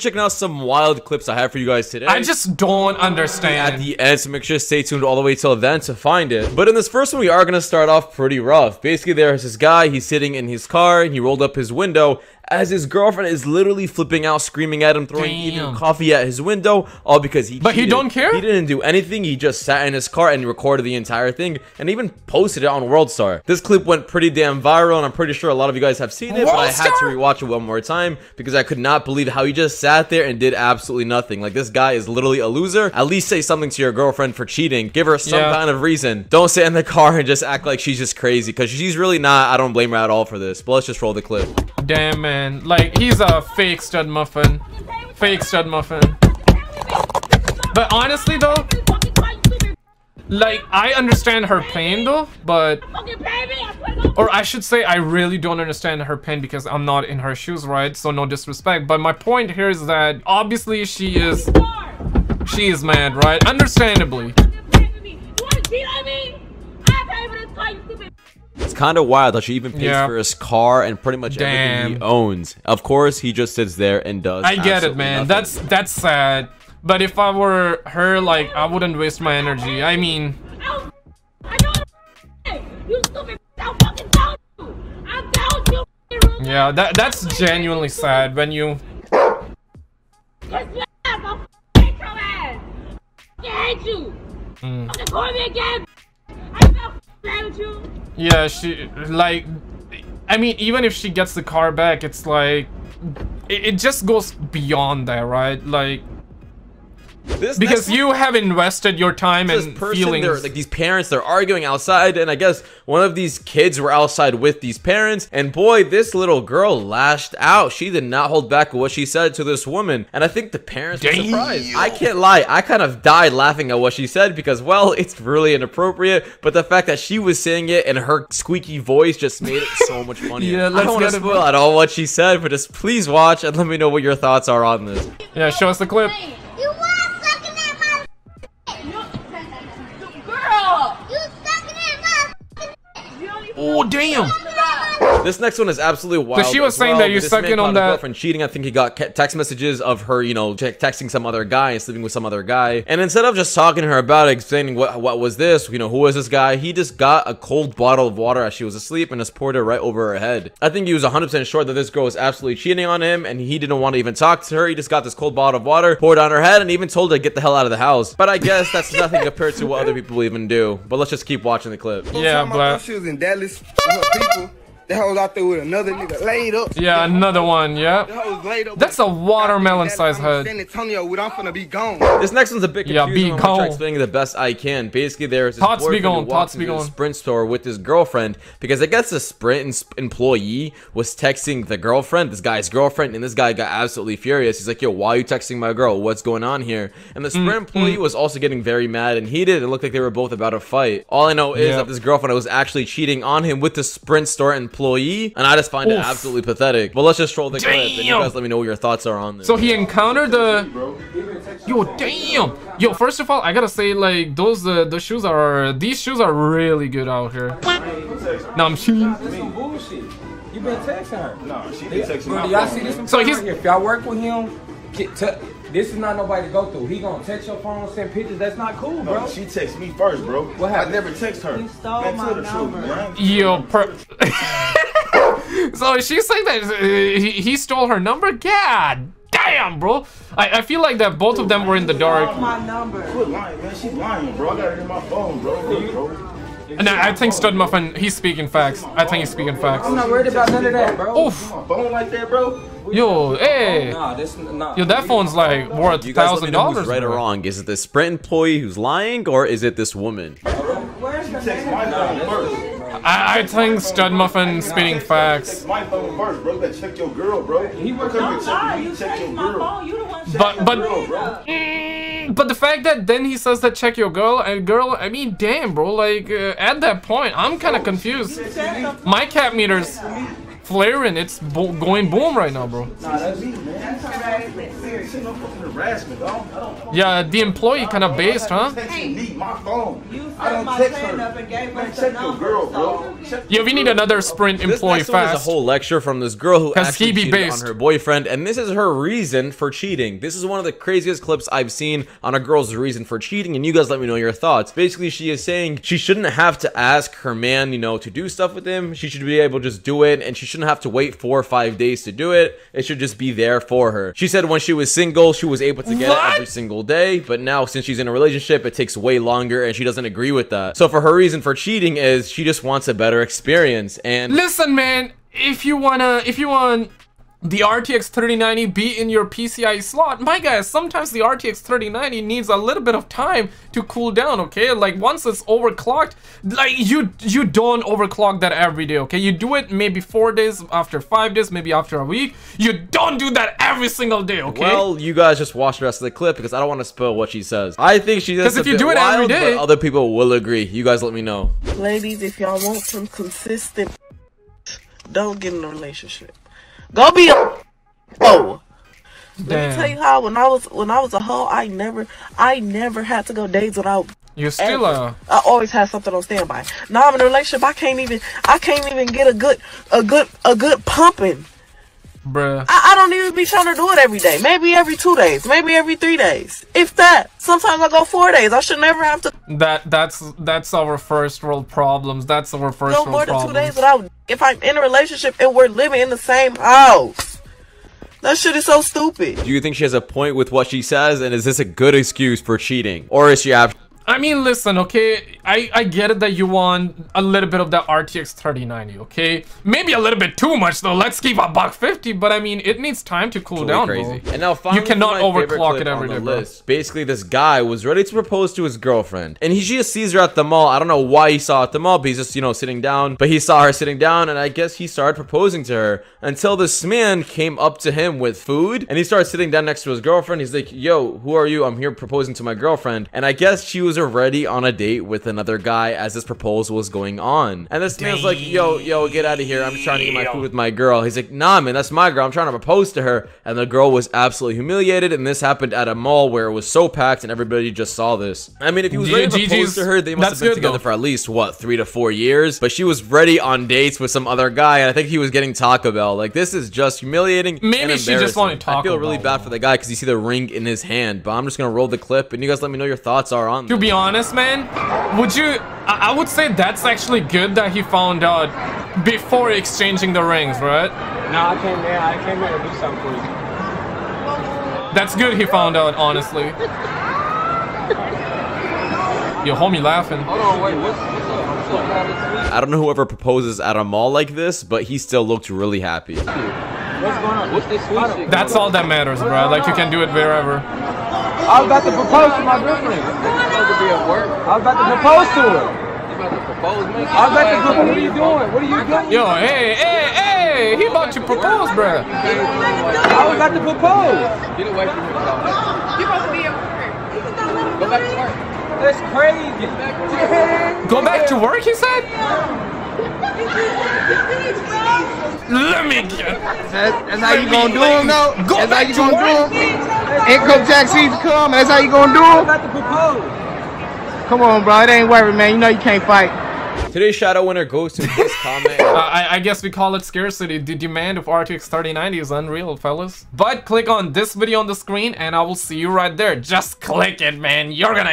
Checking out some wild clips I have for you guys today. I just don't understand. at the end, so make sure to stay tuned all the way till then to find it. But in this first one, we are gonna start off pretty rough. Basically, there's this guy, he's sitting in his car, and he rolled up his window as his girlfriend is literally flipping out, screaming at him, throwing even coffee at his window, all because he But he don't care? He didn't do anything, he just sat in his car and recorded the entire thing, and even posted it on WorldStar. This clip went pretty damn viral, and I'm pretty sure a lot of you guys have seen it, but I had to rewatch it one more time because I could not believe how he just sat there and did absolutely nothing. Like this guy is literally a loser. At least say something to your girlfriend for cheating. Give her some Yeah. kind of reason. Don't sit in the car and just act like she's just crazy because she's really not. I don't blame her at all for this. But let's just roll the clip. Damn, man. Like, he's a fake stud muffin. Fake stud muffin. But honestly, though, like, I understand her pain, though, but... Or I should say, I really don't understand her pain because I'm not in her shoes, right? So no disrespect. But my point here is that, obviously, she is... She is mad, right? Understandably. It's kind of wild that she even pays Yeah. for his car and pretty much everything he owns. Of course, he just sits there and does. I get it, man. nothing. That's that's sad. But if I were her, like, I wouldn't waste my energy. I mean, yeah, that that's genuinely sad when you. Mm. Yeah, she like. I mean, even if she gets the car back, it's like it, it just goes beyond that, right? Like This because you have invested your time this and person, they're feelings. like these parents, they're arguing outside, and I guess one of these kids were outside with these parents, and boy, this little girl lashed out. She did not hold back what she said to this woman, and I think the parents were surprised. I can't lie, I kind of died laughing at what she said because, well, it's really inappropriate, but the fact that she was saying it and her squeaky voice just made it so much funnier. Yeah, I let's I don't want to spoil at all what she said, but just please watch and let me know what your thoughts are on this. yeah, show us the clip. At my Oh damn! This next one is absolutely wild. she was as saying well. that you're This sucking on his that- girlfriend cheating. I think he got text messages of her, you know, texting some other guy and sleeping with some other guy. And instead of just talking to her about it, explaining what what was this, you know, who was this guy, he just got a cold bottle of water as she was asleep and just poured it right over her head. I think he was 100% sure that this girl was absolutely cheating on him, and he didn't want to even talk to her. He just got this cold bottle of water, poured on her head, and even told her to get the hell out of the house. But I guess that's nothing compared to what other people even do. But let's just keep watching the clip. Yeah, Talking about black. She was in Dallas with her people. That hoe was out there with another nigga laid up. Yeah, another one. That Yeah. hoe was laid up. That's a watermelon-sized I'm in head. San Antonio, with I'm finna be gone. This next one's a bit Yeah, confusing. be I'm gonna try gone. explaining the best I can. Basically, there's this Tots be boyfriend who walks tots be into the gone. Sprint store with his girlfriend because I guess the Sprint employee was texting the girlfriend, this guy's girlfriend, and this guy got absolutely furious. He's like, "Yo, why are you texting my girl? What's going on here?" And the Mm, Sprint employee was also getting very mad and heated. It looked like they were both about to fight. All I know is Yep. that this girlfriend was actually cheating on him with the Sprint store employee, and I just find it absolutely pathetic. But let's just roll the clip, and you guys let me know what your thoughts are on this. So he encountered the. Yo, damn. Yo, first of all, I gotta say, like those uh, the shoes are these shoes are really good out here. No, I'm shooting. You been texting her. No, she been texting Bro, do y'all see this one? So he's- If y'all work with him, get te- this is not nobody to go through. He gonna text your phone, send pictures. That's not cool, bro. No, she texted me first, bro. What happened? I never text her. You stole Man, my tell the truth, number. Yo, per. so she's saying that uh, he, he stole her number. God damn, bro. I, I feel like that both of them were in the dark. My number. Quit lying, man. She lying, bro. I got it in my phone, bro. Look, bro. And I, I think Stud Muffin, he's speaking facts. I think he's speaking facts. I'm not worried about none of that, bro. Oof. Phone like that, bro. Yo, hey. Nah, this nah. Yo, that phone's like worth You guys let me thousand know who's dollars. right or wrong. Is it the Sprint employee who's lying, or is it this woman? Where's the Text my phone first. I, I think Stud Muffin spinning facts. My phone first, bro. You check your girl, bro. He work come I'm and sorry, check you you. Check your girl. You the one But changed but bro. Mm, but the fact that then he says that check your girl and girl, I mean, damn, bro. Like uh, at that point, I'm kind of confused. My cat meters flaring. It's bo going boom right now, bro. Nah, that's me, man. That's no fucking harassment, dog. I don't Yeah, the employee kind of based, huh? texting my phone. You I don't my text her. up and gave Man, us the check your girl, bro. Yeah, we need another sprint This employee next one is a whole lecture from this girl who actually he be cheated based. on her boyfriend, and this is her reason for cheating. This is one of the craziest clips I've seen on a girl's reason for cheating, and you guys let me know your thoughts. Basically, she is saying she shouldn't have to ask her man, you know, to do stuff with him. She should be able to just do it, and she shouldn't have to wait four or five days to do it. It should just be there for her. She said when she was single, she was able to get What? it every single day, but now since she's in a relationship, it takes way longer, and she doesn't agree with that. So for her reason for cheating is she just wants a better experience, and Listen, man, if you wanna, if you want the RTX 3090 be in your PCI slot, my guys, sometimes the RTX 3090 needs a little bit of time to cool down, okay? Like once it's overclocked, like you you don't overclock that every day, okay? You do it maybe four days, after five days, maybe after a week. You don't do that every single day, okay? Well, you guys just watch the rest of the clip because I don't want to spoil what she says. I think she does 'Cause a if you do it wild, day- but other people will agree. You guys let me know. Ladies, if y'all want some consistent, don't get in a relationship. Go be a oh. Let me tell you how when I was when I was a hoe, I never I never had to go days without you're still ever. a I always had something on standby. Now I'm in a relationship, I can't even I can't even get a good a good a good pumping. bruh. I, I don't even be trying to do it every day. Maybe every two days, maybe every three days. If that. Sometimes I go four days. I should never have to That that's that's our first world problems. That's our first world more than two problems. days without if I'm in a relationship and we're living in the same house. That shit is so stupid. Do you think she has a point with what she says, and is this a good excuse for cheating, or is she actually? I mean, listen, okay, I, I get it that you want a little bit of that RTX 3090, okay? Maybe a little bit too much though. Let's keep a buck 50, but I mean, it needs time to cool down, crazy. bro. And now finally, you cannot for my favorite overclock it every on day, the bro. Basically, this guy was ready to propose to his girlfriend, and he just sees her at the mall. I don't know why he saw her at the mall, but he's just you know sitting down. But he saw her sitting down, and I guess he started proposing to her until this man came up to him with food, and he started sitting down next to his girlfriend. He's like, "Yo, who are you? I'm here proposing to my girlfriend." And I guess she was already on a date with another guy as this proposal was going on. And this man's like, "Yo, yo, get out of here! I'm just trying to get my food with my girl." He's like, "Nah, man, that's my girl. I'm trying to propose to her." And the girl was absolutely humiliated. And this happened at a mall where it was so packed, and everybody just saw this. I mean, if he was ready to propose to her, they must have been together for at least what three to four years. But she was ready on dates with some other guy, and I think he was getting Taco Bell. Like this is just humiliating. Maybe and she just wanted I feel really bad for the guy because you see the ring in his hand. But I'm just gonna roll the clip, and you guys let me know your thoughts are on. To this. be honest, man, would you? I, I would say that's actually good that he found out before exchanging the rings, right? No, I came here. I came here to do something for you. That's good he found out, honestly. Yo, homie laughing. Hold on, wait. What's, what's up? What's up? All this sweet- I don't know whoever proposes at a mall like this, but he still looked really happy. What's going on? What's this sweet? That's all that matters, bro. Like you can do it wherever. I was about to propose to my girlfriend. Supposed to be at work. I was about to propose to her. You about to propose, man? I was about to propose. What are you doing? What are you doing? Yo, hey, hey, hey! He about to propose, bro. I was about to propose. Get away from me, dog. You supposed to be at work. Go back to work. That's crazy. Get back to work. Go back to work, he said? Let me get. That's how you gonna do them, though. Go That's how back you to gonna work. do them. Income tax season come. That's how you gonna do him? I'm about to propose. Come on, bro. It ain't worried, man. You know you can't fight. Today's shadow winner goes to this comment. Uh, I, I guess we call it scarcity. The demand of RTX 3090 is unreal, fellas. But click on this video on the screen and I will see you right there. Just click it, man. You're gonna